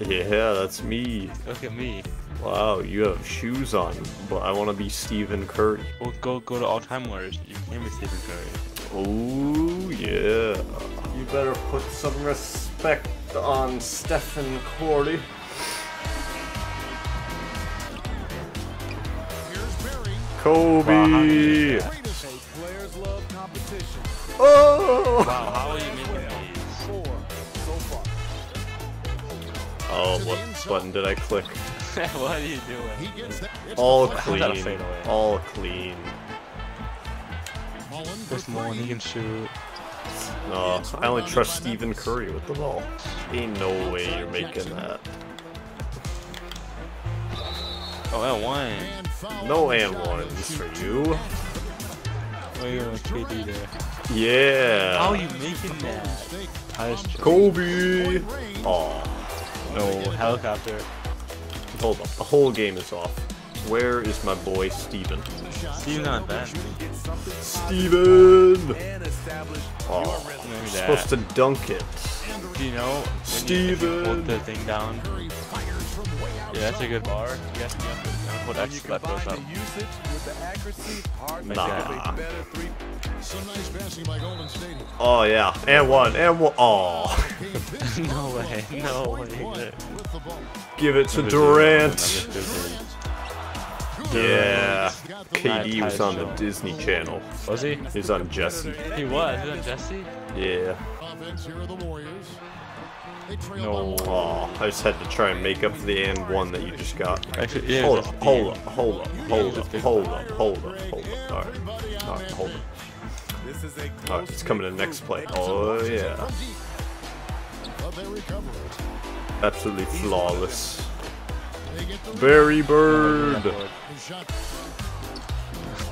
Yeah, that's me. Look at me. Wow, you have shoes on, but I want to be Stephen Curry. Well, go go to All Time Wars. You can be Stephen Curry. Oh yeah. You better put some respect on Stephen Curry. Kobe. Players love competition. Oh. Wow, how are you making Oh, what button did I click? what are you doing? All How's that a clean. fadeaway? All clean. This one he can shoot. No, I only trust Stephen Curry with the ball. Ain't no way you're making that. Oh, that one. No and ones for you. Oh, you want KD there. Yeah. How are you making that? Highest choice. Kobe. Oh, No, helicopter. hold up. The whole game is off. Where is my boy Steven? Steven on bench. Steven! Oh, supposed to dunk it. Do you know when you, you hold the thing down? Yeah, that's a good bar. You have to, you have to hold you X left goes combine up. usage with the accuracy. Hard Nah. get a better three. Some nice passing by Golden State. Oh yeah, and one, and one. Oh, no way, no way. With the ball. give it to Durant. Yeah, KD was on the Disney Channel. Was he? He's on Jesse. He was. He was on Jesse? Yeah. Offense here are the Warriors. They trail No. Oh, I just had to try and make up for the and one that you just got. Actually, yeah. Hold up, the- hold up, hold up, hold up, hold up, hold up, hold up. Alright, alright, hold up. This is a Alright, it's coming in next play. Oh yeah, From deep. But they recover it. absolutely flawless. They Barry Bird. Good shot.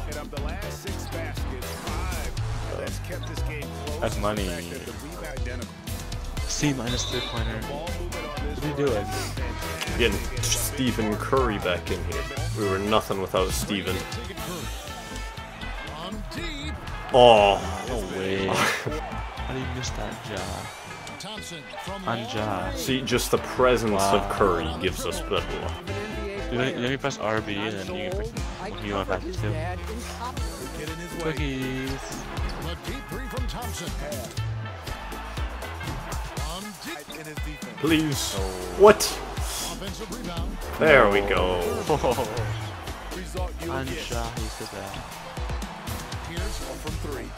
And of the last six baskets, five that's kept this game close. That's money. C minus three pointer. Ball movement on this What are you doing? Getting Stephen Curry back in here. We were nothing without Stephen. Take it Curry. On deep. Oh, No way. How do you miss that jaw? Thompson from On Ja. see, just the presence of Curry gives us better luck. You know, you know you press RB and then you can pick you want to pass it to. Get in his way. Cookies. Defense. Please. What? There we go. Result you On will get Ja, he said that. Here's from three.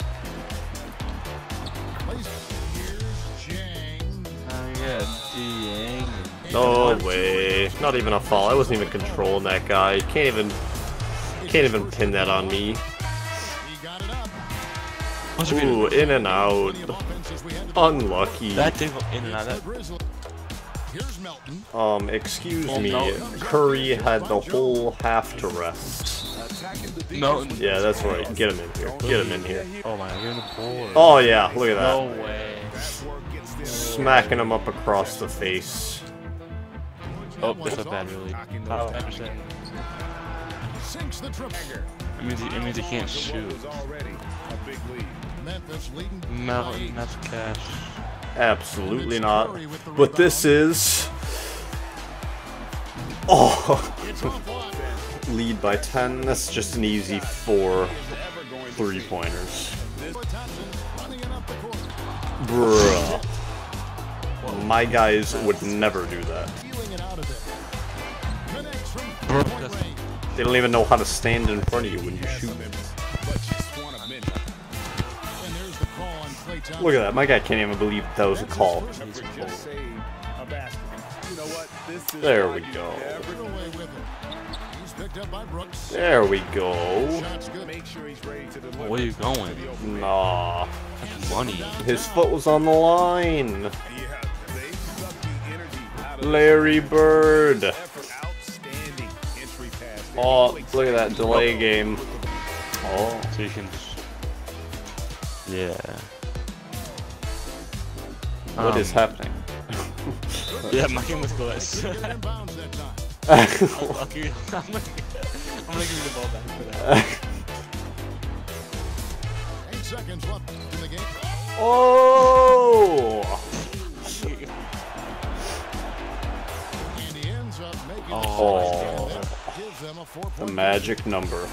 Here's Jang. Oh yeah, Yang. No way. Not even a fall. I wasn't even controlling that guy. Can't even can't even pin that on me. Must Ooh, in and out. Plenty of offense as we head to. Unlucky. that thing in and out. That Melton. Um, excuse Oh, me. no. Curry had the whole half to rest. No. Yeah, that's right. Get him in here. Get him in here. Oh my, you're in the board. Oh yeah, look at no that. way. gets them. Smacking him up across the face. Oh, that's a bad really. Top 10%. Sinks the triple. It means he, it means he can't shoot. Was already a big lead. Memphis leading. Mountain, that's cash. Absolutely not. But this is. Oh, It's off line. lead by 10. That's just an easy four three pointers. Thompson running it up the court. Bruh. My guys would never do that. Feeling it out of there. Connects from point range. They don't even know how to stand in front of you when you shoot. Look at that. My guy can't even believe that was a call. Effort just saved a basket. You know what? This is There we go. never Get away with it. He's picked up by Brooks. There we go. Shots good. Make sure he's ready to deliver. Where you going? Nah. Money. His foot was on the line. Yeah, they suck the energy out of Larry Bird. effort. Outstanding entry pass. Very Oh, look at that delay oh. game. Oh. oh. So you can. Yeah. What is Um, happening? Yeah, my game was glitch. Get it in bounds that time. I'll, I'll give you, I'm, gonna, I'm gonna give you the ball back for that. Eight seconds left in the game. oh! Oh, Gives them a The magic number.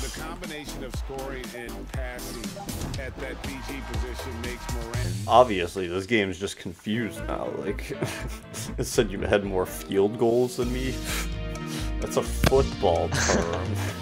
The, combination of scoring and passing at that position makes Morant. obviously this game's just confused now. Like, it said you had more field goals than me. That's a football term.